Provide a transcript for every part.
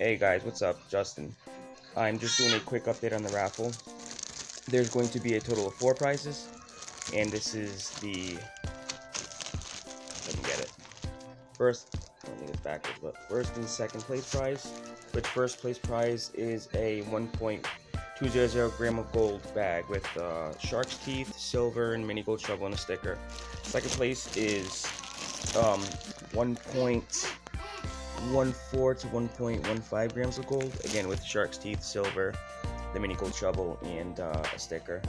Hey guys, what's up? Justin. I'm just doing a quick update on the raffle. There's going to be a total of four prizes, and this is the. Let me get it. First, I think it's backwards, but first and second place prize. Which first place prize is a 1.200 gram of gold bag with uh, shark's teeth, silver, and mini gold shovel and a sticker. Second place is um, 1.14 to 1.15 grams of gold, again with shark's teeth, silver, the mini gold shovel, and uh, a sticker.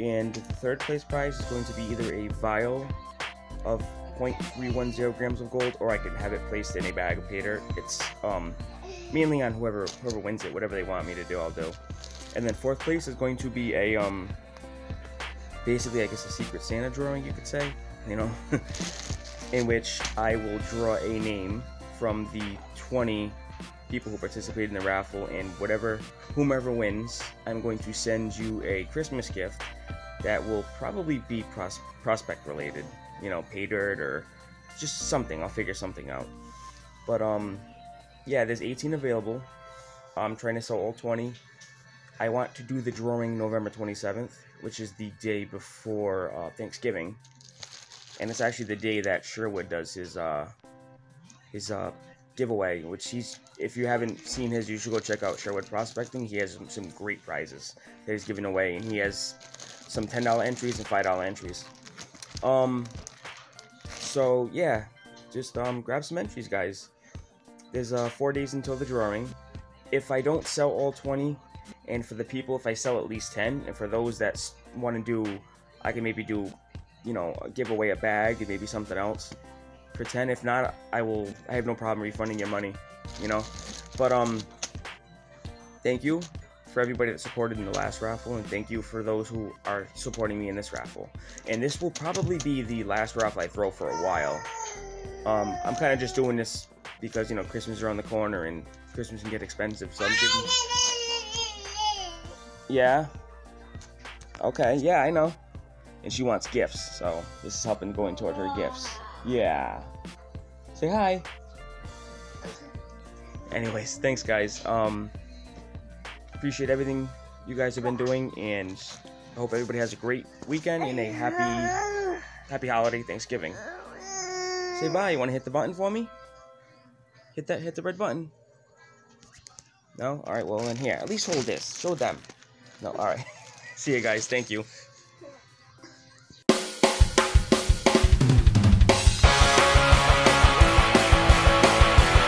And the third place prize is going to be either a vial of 0.310 grams of gold, or I can have it placed in a bag of dirt. It's um, mainly on whoever whoever wins it, whatever they want me to do, I'll do. And then fourth place is going to be a um, basically I guess a secret Santa drawing, you could say, you know, in which I will draw a name from the 20 people who participated in the raffle, and whatever whomever wins, I'm going to send you a Christmas gift that will probably be pros- prospect related, you know, pay dirt or just something. I'll figure something out. But um, yeah, there's 18 available. I'm trying to sell all 20. I want to do the drawing November 27th, which is the day before uh, Thanksgiving, and it's actually the day that Sherwood does his uh, his uh, giveaway. Which he's, if you haven't seen his, you should go check out Sherwood Prospecting. He has some, some great prizes that he's giving away, and he has some $10 entries and $5 entries. Um, so yeah, just um, grab some entries, guys. There's uh, four days until the drawing. If I don't sell all 20, and for the people, if I sell at least 10, and for those that want to do, I can maybe do, you know, give away a bag and maybe something else for 10. If not, I will, I have no problem refunding your money, you know. But, um, thank you for everybody that supported in the last raffle, and thank you for those who are supporting me in this raffle. And this will probably be the last raffle I throw for a while. Um, I'm kind of just doing this because you know Christmas is around the corner and Christmas can get expensive, so I'm giving. Yeah. Okay. Yeah, I know. And she wants gifts, so this is helping going toward her gifts. Yeah. Say hi. Anyways, thanks guys. Um, appreciate everything you guys have been doing, and I hope everybody has a great weekend and a happy, happy holiday Thanksgiving. Say bye. You want to hit the button for me? Hit that. Hit the red button. No. All right. Well, in here. At least hold this. Show them. No. All right. See you guys. Thank you.